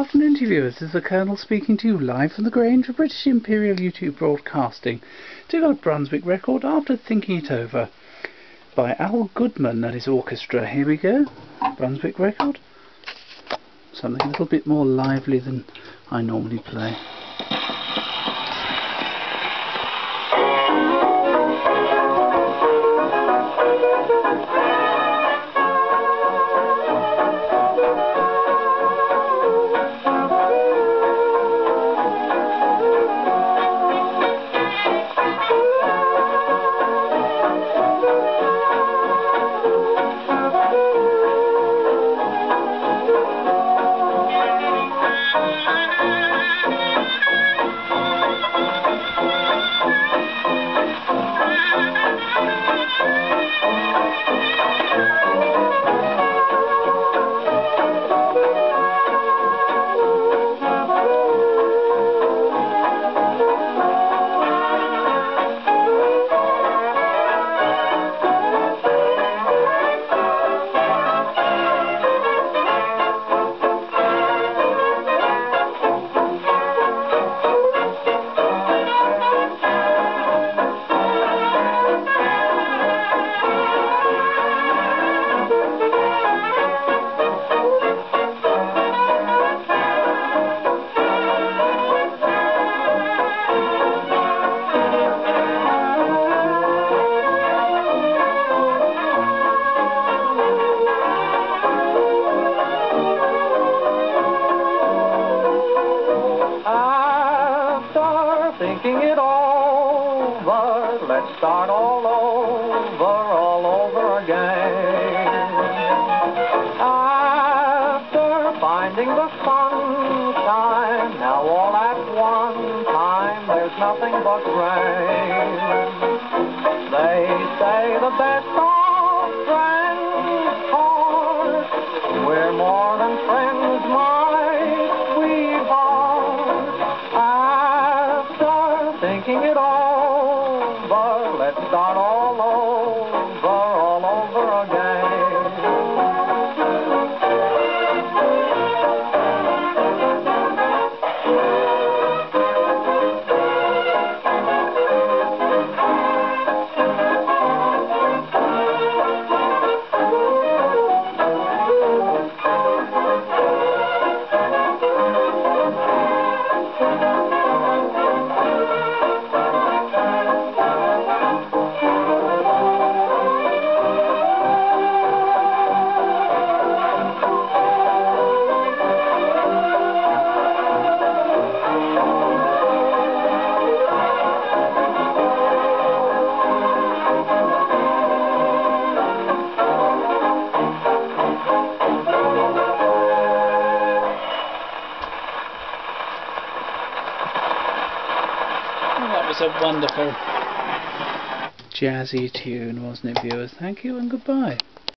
afternoon to you viewers. This is the Colonel speaking to you live from the Grange for British Imperial YouTube Broadcasting. Took out Brunswick record after thinking it over by Al Goodman and his orchestra. Here we go. Brunswick record. Something a little bit more lively than I normally play. Thinking it over. Let's start all over, all over again. After finding the sunshine, now all at one time, there's nothing but rain. They say the best let's start all was a wonderful jazzy tune, wasn't it, viewers? Thank you and goodbye.